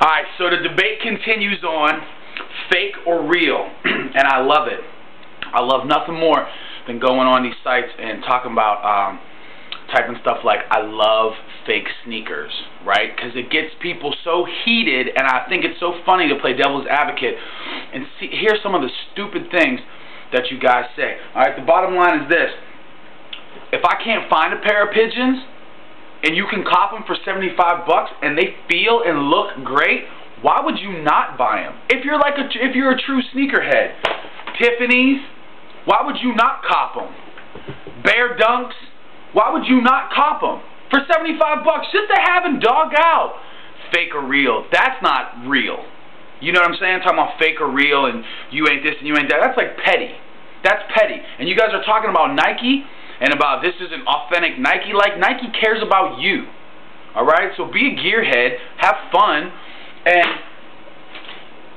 Alright, so the debate continues on fake or real, and I love it. I love nothing more than going on these sites and talking about um, typing stuff like I love fake sneakers, right? Because it gets people so heated, and I think it's so funny to play devil's advocate and see hear some of the stupid things that you guys say. All right, the bottom line is this: if I can't find a pair of pigeons, and you can cop them for 75 bucks, and they feel and look great, why would you not buy them? If you're like a if you're a true sneakerhead, Tiffany's, why would you not cop them? Bear Dunks, why would you not cop them? For 75 bucks, just to have and dog out. Fake or real. That's not real. You know what I'm saying? talking about fake or real and you ain't this and you ain't that. That's like petty. That's petty. And you guys are talking about Nike and about this is an authentic Nike. Like, Nike cares about you. Alright? So be a gearhead. Have fun. And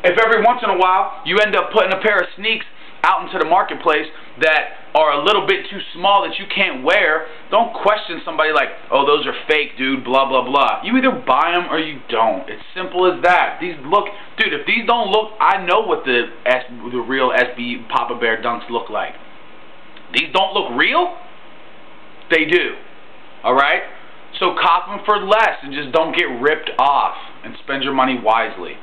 if every once in a while you end up putting a pair of sneaks out into the marketplace that are a little bit too small that you can't wear, don't question somebody like, oh, those are fake, dude, blah, blah, blah. You either buy them or you don't. It's simple as that. These look, dude, if these don't look, I know what the S, the real SB Papa Bear Dunks look like. These don't look real? They do. Alright? So cop them for less and just don't get ripped off and spend your money wisely.